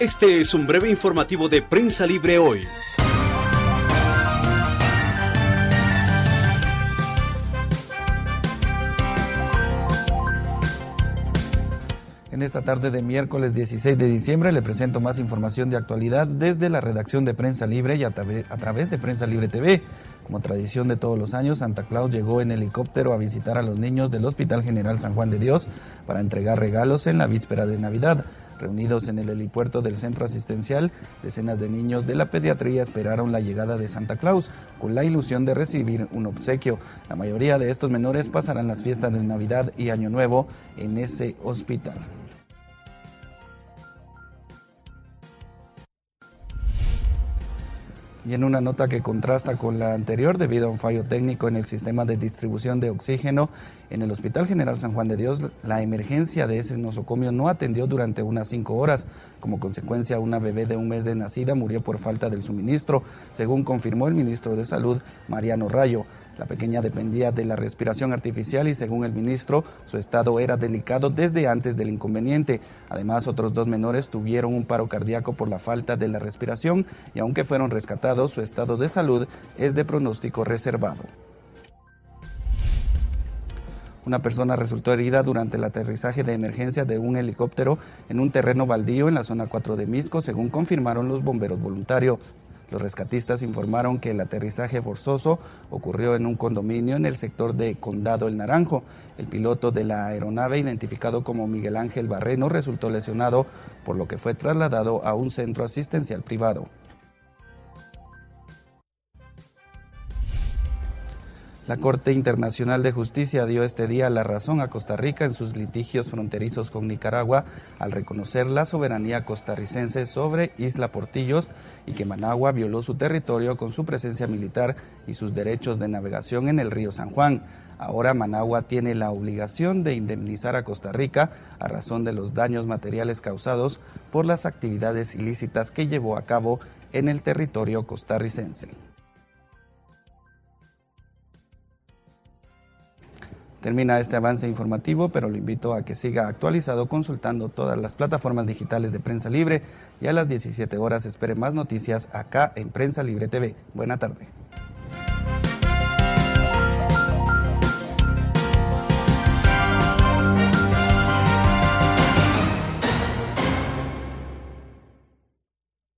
Este es un breve informativo de Prensa Libre hoy. En esta tarde de miércoles 16 de diciembre le presento más información de actualidad desde la redacción de Prensa Libre y a, través de Prensa Libre TV. Como tradición de todos los años, Santa Claus llegó en helicóptero a visitar a los niños del Hospital General San Juan de Dios para entregar regalos en la víspera de Navidad. Reunidos en el helipuerto del centro asistencial, decenas de niños de la pediatría esperaron la llegada de Santa Claus con la ilusión de recibir un obsequio. La mayoría de estos menores pasarán las fiestas de Navidad y Año Nuevo en ese hospital. Y en una nota que contrasta con la anterior debido a un fallo técnico en el sistema de distribución de oxígeno en el Hospital General San Juan de Dios, la emergencia de ese nosocomio no atendió durante unas cinco horas. Como consecuencia, una bebé de un mes de nacida murió por falta del suministro, según confirmó el ministro de Salud, Mariano Rayo. La pequeña dependía de la respiración artificial y según el ministro, su estado era delicado desde antes del inconveniente. Además, otros dos menores tuvieron un paro cardíaco por la falta de la respiración y aunque fueron rescatados, su estado de salud es de pronóstico reservado. Una persona resultó herida durante el aterrizaje de emergencia de un helicóptero en un terreno baldío en la zona 4 de Misco, según confirmaron los bomberos voluntarios. Los rescatistas informaron que el aterrizaje forzoso ocurrió en un condominio en el sector de Condado El Naranjo. El piloto de la aeronave, identificado como Miguel Ángel Barreno, resultó lesionado, por lo que fue trasladado a un centro asistencial privado. La Corte Internacional de Justicia dio este día la razón a Costa Rica en sus litigios fronterizos con Nicaragua al reconocer la soberanía costarricense sobre Isla Portillos y que Managua violó su territorio con su presencia militar y sus derechos de navegación en el río San Juan. Ahora Managua tiene la obligación de indemnizar a Costa Rica a razón de los daños materiales causados por las actividades ilícitas que llevó a cabo en el territorio costarricense. Termina este avance informativo, pero lo invito a que siga actualizado consultando todas las plataformas digitales de Prensa Libre y a las 17 horas espere más noticias acá en Prensa Libre TV. Buena tarde.